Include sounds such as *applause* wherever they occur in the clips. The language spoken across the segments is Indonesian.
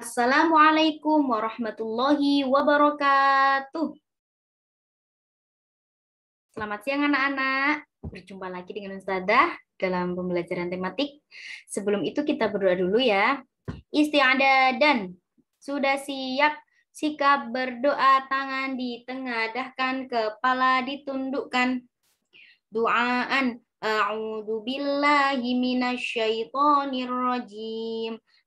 Assalamualaikum warahmatullahi wabarakatuh. Selamat siang anak-anak. Berjumpa lagi dengan Ustazah dalam pembelajaran tematik. Sebelum itu kita berdoa dulu ya. Isti'adah dan sudah siap sikap berdoa tangan ditengadahkan kepala ditundukkan doaan a'udzu billahi rajim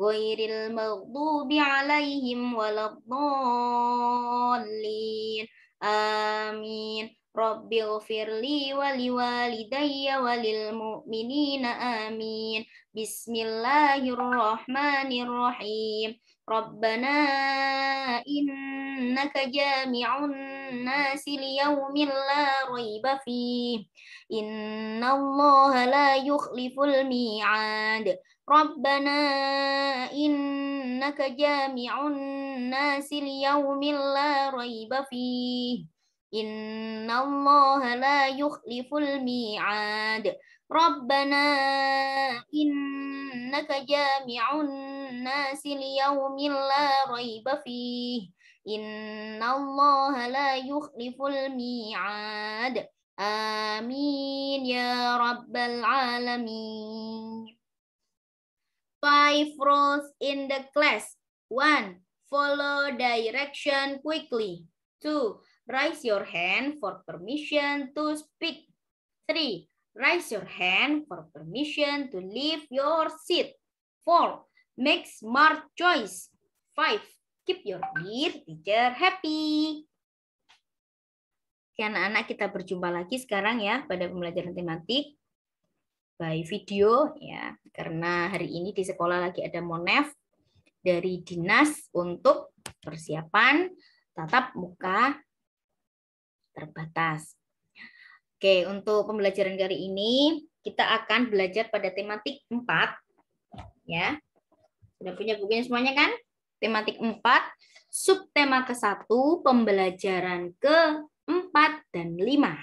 غير المغضوب عليهم ولا الضالين. آمين. رب اغفر لي ولوالدي وللمؤمنين. آمين. بسم الله الرحمن الرحيم. ربنا إنك جامع الناس ليوم لا ريب فيه. إن الله لا يخلف الميعاد. ربنا إنك جامع الناس ليوم لا ريب فيه. إن الله لا يخلف الميعاد. ربنا إنك جامع الناس ليوم لا ريب فيه. إن الله لا يخلف الميعاد. آمين يا رب العالمين. Five rows in the class. One, follow direction quickly. Two, raise your hand for permission to speak. Three, raise your hand for permission to leave your seat. Four, make smart choice. Five, keep your dear teacher happy. Oke anak-anak kita berjumpa lagi sekarang ya pada pembelajaran tematik by video ya karena hari ini di sekolah lagi ada monef dari dinas untuk persiapan tatap muka terbatas. Oke, untuk pembelajaran kali ini kita akan belajar pada tematik 4 ya. Sudah punya bukunya semuanya kan? Tematik 4, subtema ke-1, pembelajaran ke-4 dan 5.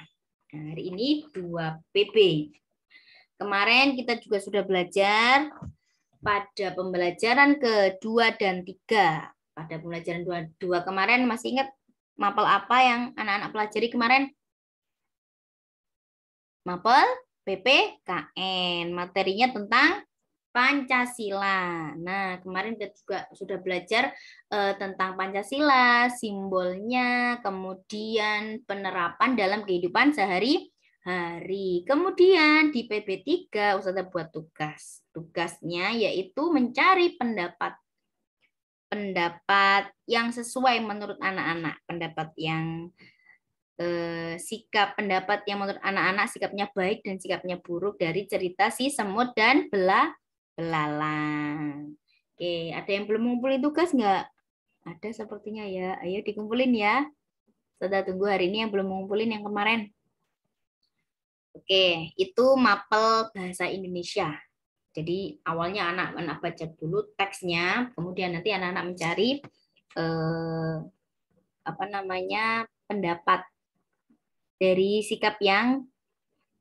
Nah, hari ini 2 PB. Kemarin kita juga sudah belajar pada pembelajaran kedua dan tiga. Pada pembelajaran dua, dua kemarin masih ingat mapel apa yang anak-anak pelajari kemarin? Mapel PPKN. Materinya tentang Pancasila. Nah, kemarin kita juga sudah belajar eh, tentang Pancasila, simbolnya, kemudian penerapan dalam kehidupan sehari hari. Kemudian di PB3 Ustazah buat tugas. Tugasnya yaitu mencari pendapat pendapat yang sesuai menurut anak-anak, pendapat yang eh, sikap pendapat yang menurut anak-anak sikapnya baik dan sikapnya buruk dari cerita si semut dan bela belalang. Oke, ada yang belum ngumpulin tugas nggak? Ada sepertinya ya. Ayo dikumpulin ya. Sudah tunggu hari ini yang belum ngumpulin yang kemarin. Oke, itu mapel bahasa Indonesia. Jadi awalnya anak-anak baca dulu teksnya, kemudian nanti anak-anak mencari eh, apa namanya pendapat dari sikap yang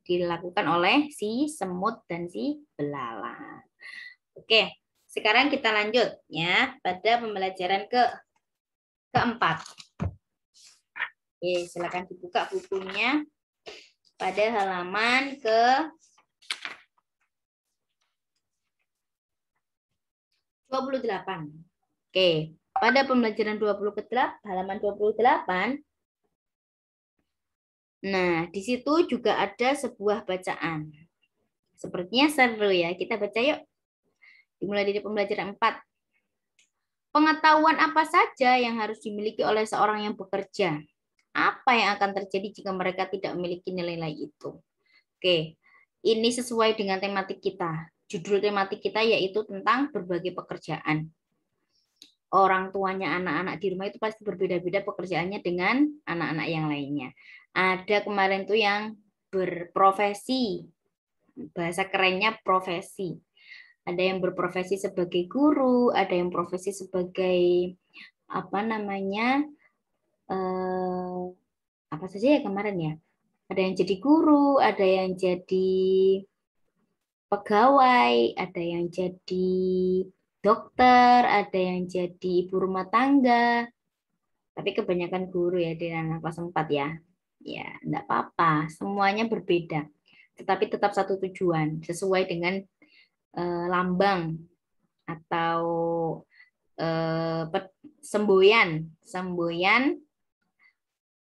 dilakukan oleh si semut dan si belalang. Oke, sekarang kita lanjut ya pada pembelajaran ke keempat. Oke, silakan dibuka bukunya pada halaman ke dua puluh delapan. Oke, pada pembelajaran 20 ke 8, halaman 28 Nah, di situ juga ada sebuah bacaan. Sepertinya seru ya. Kita baca yuk. Dimulai dari pembelajaran 4. Pengetahuan apa saja yang harus dimiliki oleh seorang yang bekerja? Apa yang akan terjadi jika mereka tidak memiliki nilai-nilai itu. Oke, ini sesuai dengan tematik kita. Judul tematik kita yaitu tentang berbagai pekerjaan. orang tuanya anak-anak di rumah itu pasti berbeda-beda pekerjaannya dengan anak-anak yang lainnya. Ada kemarin tuh yang berprofesi, bahasa kerennya profesi. Ada yang berprofesi sebagai guru, ada yang profesi sebagai apa namanya eh, apa saja ya kemarin ya. Ada yang jadi guru, ada yang jadi pegawai, ada yang jadi dokter, ada yang jadi ibu rumah tangga. Tapi kebanyakan guru ya di anak kelas 4 ya. Ya, enggak apa-apa, semuanya berbeda. Tetapi tetap satu tujuan, sesuai dengan eh, lambang atau eh, semboyan, semboyan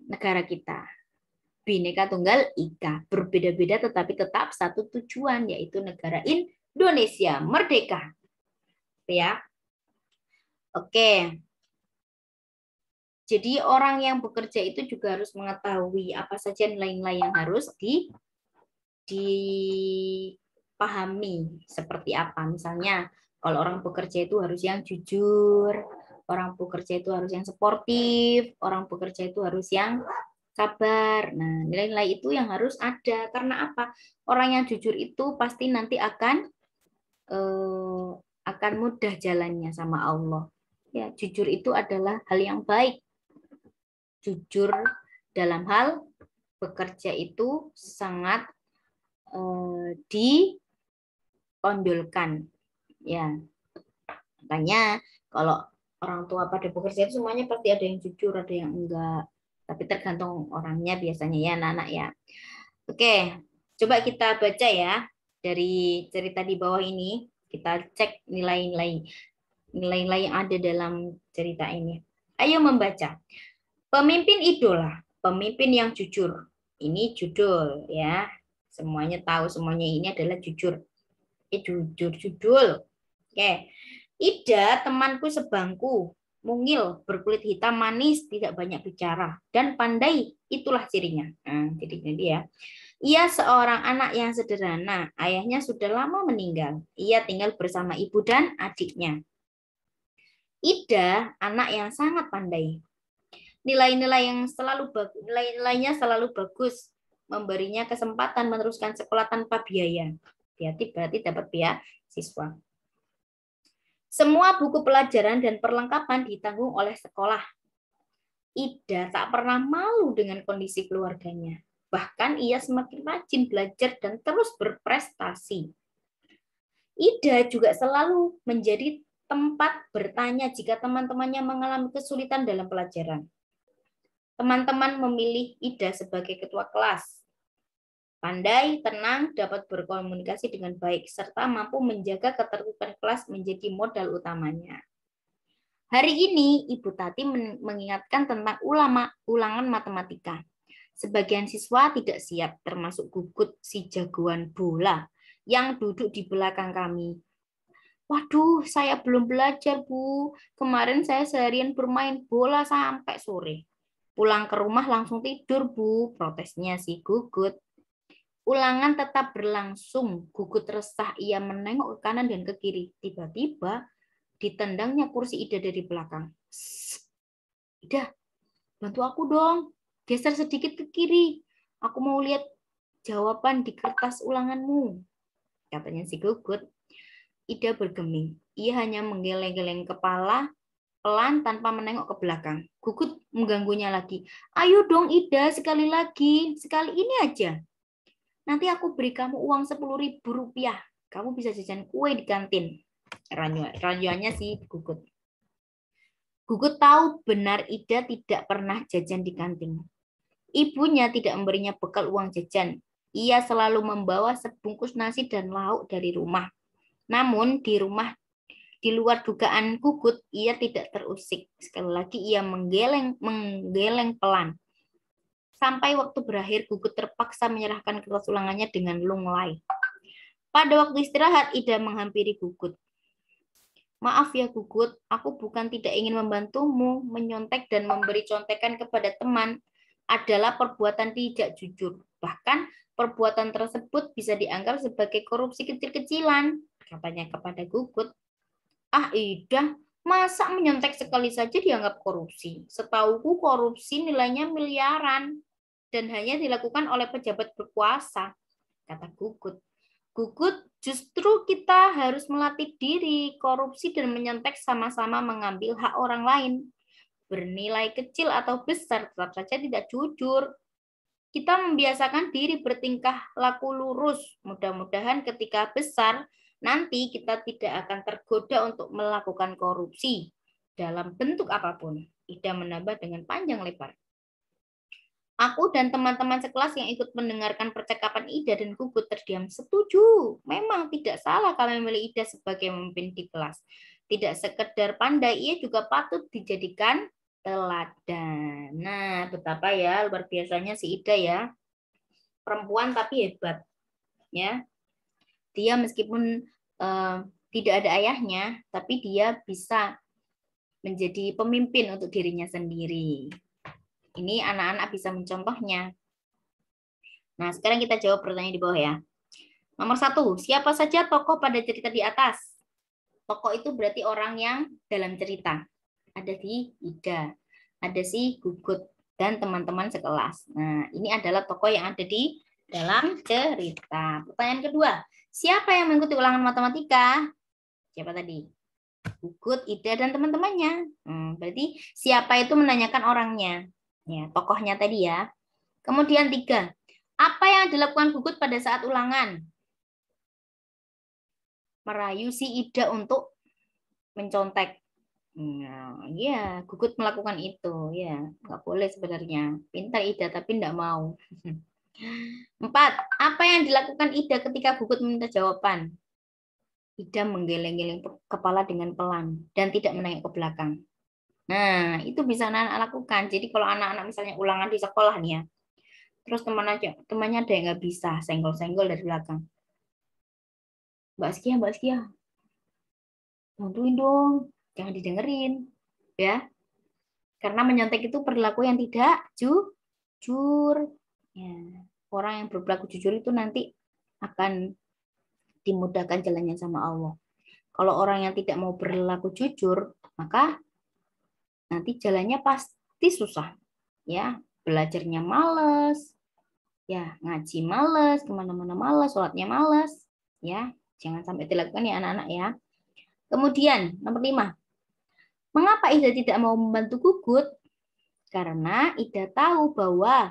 negara kita. Bhinneka Tunggal Ika, berbeda-beda tetapi tetap satu tujuan yaitu negara Indonesia merdeka ya. Oke. Jadi orang yang bekerja itu juga harus mengetahui apa saja nilai-nilai yang harus di dipahami seperti apa. Misalnya kalau orang bekerja itu harus yang jujur, orang bekerja itu harus yang sportif, orang bekerja itu harus yang sabar. Nah, nilai-nilai itu yang harus ada. Karena apa? Orang yang jujur itu pasti nanti akan eh, akan mudah jalannya sama Allah. Ya, jujur itu adalah hal yang baik. Jujur dalam hal bekerja itu sangat eh, ditonjolkan. Ya. Makanya kalau orang tua pada bekerja itu semuanya pasti ada yang jujur, ada yang enggak. Tapi tergantung orangnya biasanya ya anak-anak ya. Oke, coba kita baca ya dari cerita di bawah ini kita cek nilai-nilai nilai-nilai yang ada dalam cerita ini. Ayo membaca. Pemimpin idola, pemimpin yang jujur. Ini judul ya. Semuanya tahu semuanya ini adalah jujur. Eh jujur judul. Oke. Ida temanku sebangku, mungil, berkulit hitam manis, tidak banyak bicara dan pandai. Itulah cirinya. Nah, jadi ini dia. Ia seorang anak yang sederhana. Ayahnya sudah lama meninggal. Ia tinggal bersama ibu dan adiknya. Ida, anak yang sangat pandai. Nilai-nilai yang selalu bagus, nilai-nilainya selalu bagus, memberinya kesempatan meneruskan sekolah tanpa biaya. Berarti berarti dapat siswa. Semua buku pelajaran dan perlengkapan ditanggung oleh sekolah. Ida tak pernah malu dengan kondisi keluarganya. Bahkan ia semakin rajin belajar dan terus berprestasi. Ida juga selalu menjadi tempat bertanya jika teman-temannya mengalami kesulitan dalam pelajaran. Teman-teman memilih Ida sebagai ketua kelas. Pandai, tenang, dapat berkomunikasi dengan baik, serta mampu menjaga ketertiban kelas menjadi modal utamanya. Hari ini, Ibu Tati mengingatkan tentang ulama ulangan matematika. Sebagian siswa tidak siap, termasuk Gugut si jagoan bola yang duduk di belakang kami. Waduh, saya belum belajar, Bu. Kemarin saya seharian bermain bola sampai sore. Pulang ke rumah langsung tidur, Bu. Protesnya si Gugut. Ulangan tetap berlangsung. Gugut resah. Ia menengok ke kanan dan ke kiri. Tiba-tiba ditendangnya kursi Ida dari belakang. Ida, bantu aku dong geser sedikit ke kiri. Aku mau lihat jawaban di kertas ulanganmu. Katanya si Gugut. Ida bergeming. Ia hanya menggeleng-geleng kepala pelan tanpa menengok ke belakang. Gugut mengganggunya lagi. Ayo dong Ida, sekali lagi. Sekali ini aja. Nanti aku beri kamu uang sepuluh ribu rupiah. Kamu bisa jajan kue di kantin. Ranjuannya si Gugut. Gugut tahu benar Ida tidak pernah jajan di kantin. Ibunya tidak memberinya bekal uang jajan. Ia selalu membawa sebungkus nasi dan lauk dari rumah. Namun di rumah di luar dugaan Gugut, ia tidak terusik. Sekali lagi ia menggeleng menggeleng pelan. Sampai waktu berakhir, Gugut terpaksa menyerahkan kertas ulangannya dengan lunglai. Pada waktu istirahat, Ida menghampiri Gugut. Maaf ya Gugut, aku bukan tidak ingin membantumu, menyontek dan memberi contekan kepada teman, adalah perbuatan tidak jujur. Bahkan perbuatan tersebut bisa dianggap sebagai korupsi kecil-kecilan, katanya kepada Gugut. Ah, Ida, Masa menyontek sekali saja dianggap korupsi? Setauku korupsi nilainya miliaran dan hanya dilakukan oleh pejabat berkuasa, kata Gugut. Gugut, justru kita harus melatih diri. Korupsi dan menyontek sama-sama mengambil hak orang lain. Bernilai kecil atau besar tetap saja tidak jujur. Kita membiasakan diri bertingkah laku lurus. Mudah-mudahan ketika besar, nanti kita tidak akan tergoda untuk melakukan korupsi dalam bentuk apa pun. Ida menambah dengan panjang lebar. Aku dan teman-teman sekelas yang ikut mendengarkan percakapan Ida dan Gugut terdiam setuju. Memang tidak salah kami memilih Ida sebagai pemimpin di kelas. Tidak sekedar pandai, ia juga patut dijadikan teladan. Nah, betapa ya luar biasanya si Ida ya. Perempuan tapi hebat. Ya. Dia meskipun uh, tidak ada ayahnya, tapi dia bisa menjadi pemimpin untuk dirinya sendiri. Ini anak-anak bisa mencontohnya. Nah, sekarang kita jawab pertanyaan di bawah ya. Nomor satu, siapa saja tokoh pada cerita di atas? Tokoh itu berarti orang yang dalam cerita. Ada di Ida, ada si Gugut, dan teman-teman sekelas. Nah, ini adalah tokoh yang ada di dalam cerita. Pertanyaan kedua, Siapa yang mengikuti ulangan matematika? Siapa tadi? Gugut, Ida, dan teman-temannya. Hmm, berarti siapa itu menanyakan orangnya? Ya, tokohnya tadi ya. Kemudian tiga, apa yang dilakukan Gugut pada saat ulangan? Merayu si Ida untuk mencontek. Nah, ya, Gugut melakukan itu. Ya, nggak boleh sebenarnya. Pintar Ida, tapi nggak mau. *laughs* Empat, apa yang dilakukan Ida ketika Gugut meminta jawaban? Ida menggeleng-geleng kepala dengan pelan dan tidak menengok ke belakang. Nah, itu bisa anak-anak lakukan. Jadi kalau anak-anak misalnya ulangan di sekolah nih ya, terus teman aja, temannya ada yang nggak bisa, senggol-senggol dari belakang. Mbak Skia, Mbak Skia, bantuin dong, jangan didengerin, ya. Karena menyontek itu perilaku yang tidak jujur. Ya, orang yang berperilaku jujur itu nanti akan dimudahkan jalannya sama Allah. Kalau orang yang tidak mau berlaku jujur, maka nanti jalannya pasti susah. Ya, belajarnya males, ya ngaji males, ke mana-mana males, sholatnya males, ya jangan sampai dilakukan ya anak-anak ya. Kemudian nomor lima, mengapa Ida tidak mau membantu Gugut? Karena Ida tahu bahwa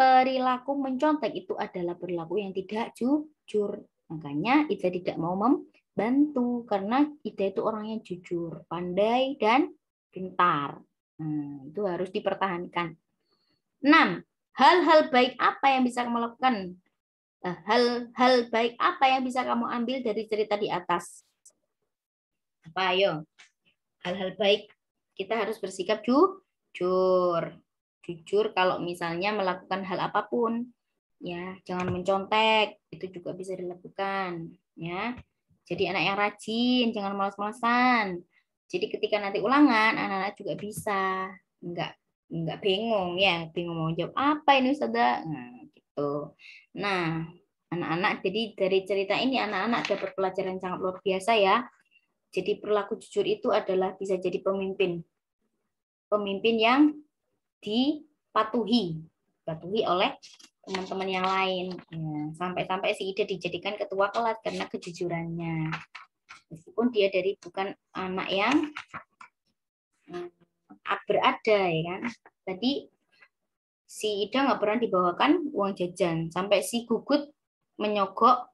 perilaku mencontek itu adalah perilaku yang tidak jujur. Makanya Ida tidak mau membantu karena Ida itu orang yang jujur, pandai dan pintar. Nah, itu harus dipertahankan. 6. Hal-hal baik apa yang bisa kamu lakukan? Eh, hal-hal baik apa yang bisa kamu ambil dari cerita di atas? Apa ayo? Hal-hal baik kita harus bersikap jujur jujur kalau misalnya melakukan hal apa pun ya jangan mencontek itu juga bisa dilakukan ya. Jadi anak yang rajin jangan malas-malasan. Jadi ketika nanti ulangan anak-anak juga bisa enggak enggak bingung ya bingung mau jawab apa ini Ustazah? Nah gitu. Nah anak-anak jadi dari cerita ini anak-anak dapat pelajaran sangat luar biasa ya. Jadi perilaku jujur itu adalah bisa jadi pemimpin. Pemimpin yang dipatuhi, dipatuhi oleh teman-teman yang lain. Ya, sampai-sampai si Ida dijadikan ketua kelas karena kejujurannya. Meskipun dia dari bukan anak yang hmm, berada ya kan. Tadi si Ida nggak pernah dibawakan uang jajan sampai si Gugut menyogok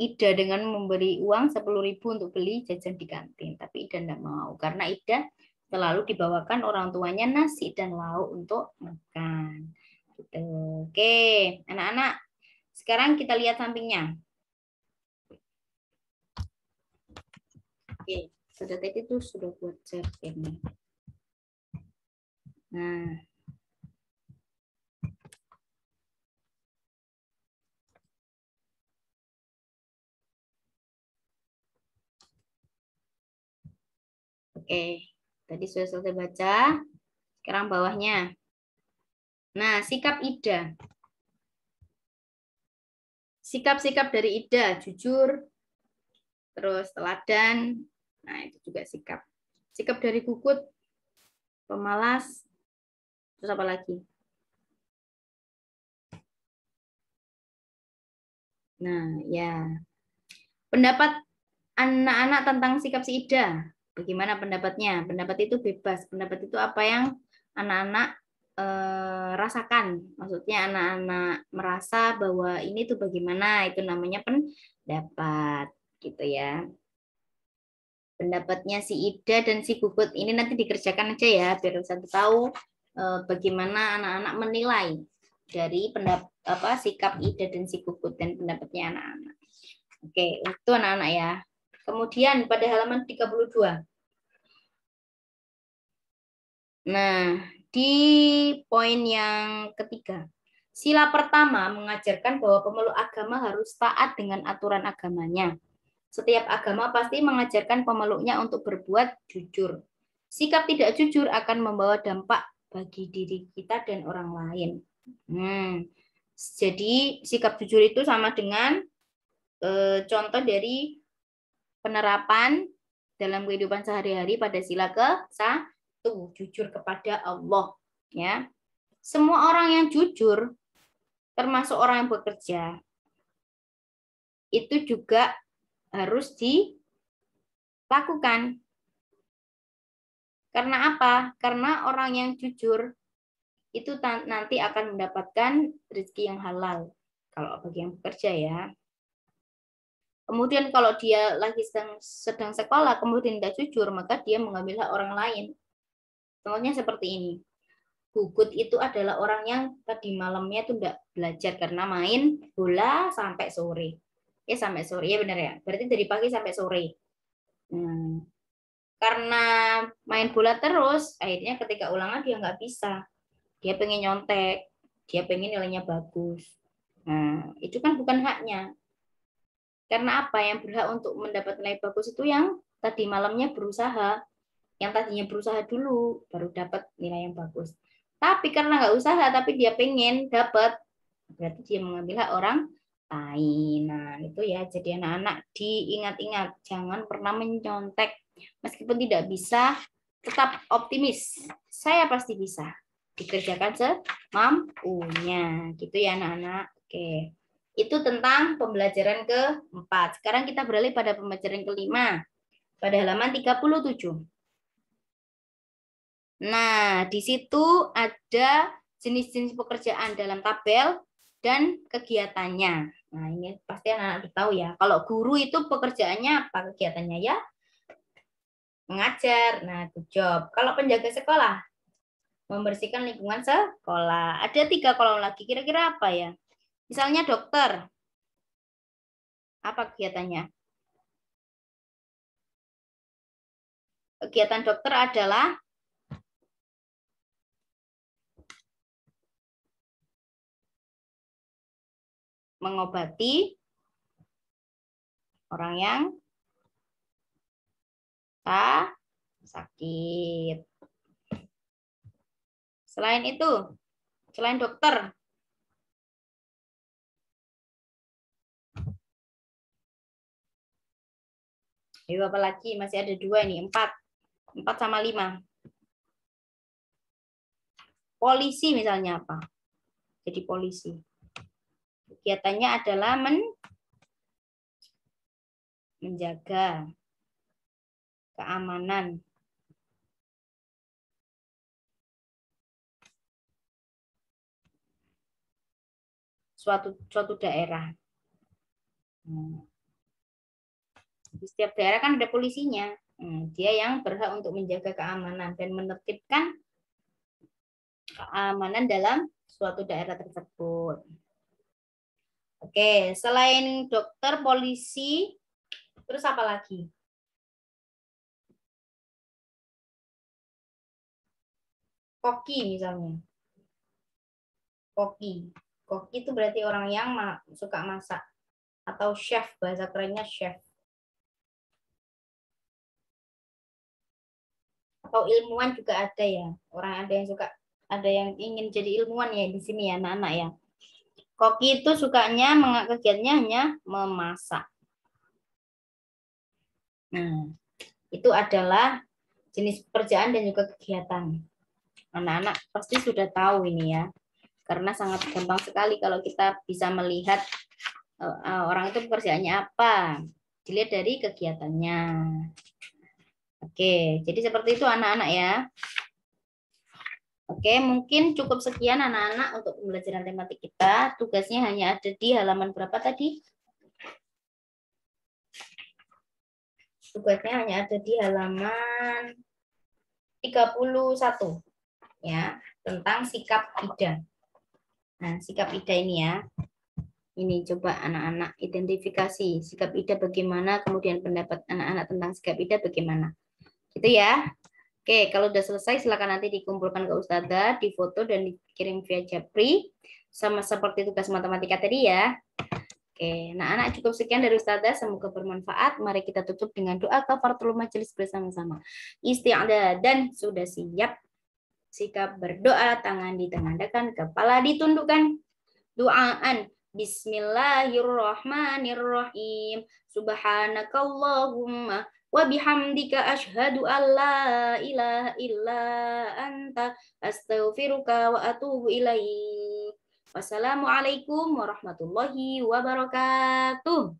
Ida dengan memberi uang sepuluh ribu untuk beli jajan di kantin. Tapi Ida tidak mau karena Ida selalu dibawakan orang tuanya nasi dan lauk untuk makan. Gitu. Oke, anak-anak. Sekarang kita lihat sampingnya. Oke, sudah tadi itu sudah buat ini. Nah, Oke. Tadi sudah selesai baca. Sekarang bawahnya. Nah, sikap Ida. Sikap-sikap dari Ida, jujur, terus teladan, Nah, itu juga sikap. Sikap dari kukut, pemalas, terus apa lagi? Nah, ya. Pendapat anak-anak tentang sikap si Ida. Bagaimana pendapatnya? Pendapat itu bebas. Pendapat itu apa yang anak-anak eh, rasakan. Maksudnya anak-anak merasa bahwa ini tuh bagaimana. Itu namanya pendapat. Gitu ya. Pendapatnya si Ida dan si Gugut ini nanti dikerjakan aja ya. Biar satu tahu eh, bagaimana anak-anak menilai dari pendapat apa sikap ide dan si kukut dan pendapatnya anak-anak. Oke, itu anak-anak ya. Kemudian pada halaman 32. Nah, di poin yang ketiga. Sila pertama mengajarkan bahwa pemeluk agama harus taat dengan aturan agamanya. Setiap agama pasti mengajarkan pemeluknya untuk berbuat jujur. Sikap tidak jujur akan membawa dampak bagi diri kita dan orang lain. Hmm. Jadi sikap jujur itu sama dengan e, contoh dari penerapan dalam kehidupan sehari-hari pada sila ke satu jujur kepada Allah ya semua orang yang jujur termasuk orang yang bekerja itu juga harus dilakukan karena apa karena orang yang jujur itu nanti akan mendapatkan rezeki yang halal kalau bagi yang bekerja ya. Kemudian kalau dia lagi sedang sedang sekolah kemudian tidak jujur maka dia mengambil hak orang lain. Contohnya seperti ini. Gugut itu adalah orang yang tadi malamnya itu tidak belajar karena main bola sampai sore. Ya sampai sore ya benar ya. Berarti dari pagi sampai sore. Hmm. Karena main bola terus, akhirnya ketika ulangan dia nggak bisa dia pengen nyontek, dia pengen nilainya bagus. Nah, itu kan bukan haknya. Karena apa? Yang berhak untuk mendapat nilai bagus itu yang tadi malamnya berusaha, yang tadinya berusaha dulu baru dapat nilai yang bagus. Tapi karena nggak usaha, tapi dia pengen dapat, berarti dia mengambil hak orang lain. Nah, itu ya. Jadi anak-anak diingat-ingat, jangan pernah menyontek. Meskipun tidak bisa, tetap optimis. Saya pasti bisa dikerjakan semampunya gitu ya anak-anak oke itu tentang pembelajaran keempat sekarang kita beralih pada pembelajaran kelima pada halaman 37 nah di situ ada jenis-jenis pekerjaan dalam tabel dan kegiatannya nah ini pasti anak-anak tahu ya kalau guru itu pekerjaannya apa kegiatannya ya mengajar nah itu job kalau penjaga sekolah membersihkan lingkungan sekolah. Ada tiga kolom lagi, kira-kira apa ya? Misalnya dokter. Apa kegiatannya? Kegiatan dokter adalah mengobati orang yang sakit. Selain itu, selain dokter, Ayo apa lagi? Masih ada dua ini, empat. Empat sama lima. Polisi misalnya apa? Jadi polisi. Kegiatannya adalah men menjaga keamanan suatu suatu daerah. Hmm. Di setiap daerah kan ada polisinya. Hmm, dia yang berhak untuk menjaga keamanan dan menertibkan keamanan dalam suatu daerah tersebut. Oke, selain dokter, polisi, terus apa lagi? Koki misalnya. Koki. Koki itu berarti orang yang suka masak atau chef bahasa kerennya chef. Atau ilmuwan juga ada ya. Orang ada yang suka ada yang ingin jadi ilmuwan ya di sini ya anak-anak ya. Koki itu sukanya kegiatannya hanya memasak. Nah, Itu adalah jenis pekerjaan dan juga kegiatan. Anak-anak pasti sudah tahu ini ya. Karena sangat gampang sekali kalau kita bisa melihat uh, orang itu pekerjaannya apa. Dilihat dari kegiatannya. Oke, jadi seperti itu anak-anak ya. Oke, mungkin cukup sekian anak-anak untuk pembelajaran tematik kita. Tugasnya hanya ada di halaman berapa tadi? Tugasnya hanya ada di halaman 31 ya, tentang sikap ida. Nah, sikap ida ini ya. Ini coba anak-anak identifikasi sikap ida bagaimana, kemudian pendapat anak-anak tentang sikap ida bagaimana. Gitu ya. Oke, kalau udah selesai silakan nanti dikumpulkan ke Ustazah, difoto dan dikirim via Japri sama seperti tugas matematika tadi ya. Oke, nah anak cukup sekian dari Ustazah, semoga bermanfaat. Mari kita tutup dengan doa kafaratul majelis bersama-sama. Isti'adah dan sudah siap sikap berdoa, tangan ditengadahkan, kepala ditundukkan. Doaan Bismillahirrahmanirrahim. Subhanakallahumma wa bihamdika asyhadu an la ilaha illa anta astaghfiruka wa atubu ilaik. Wassalamualaikum warahmatullahi wabarakatuh.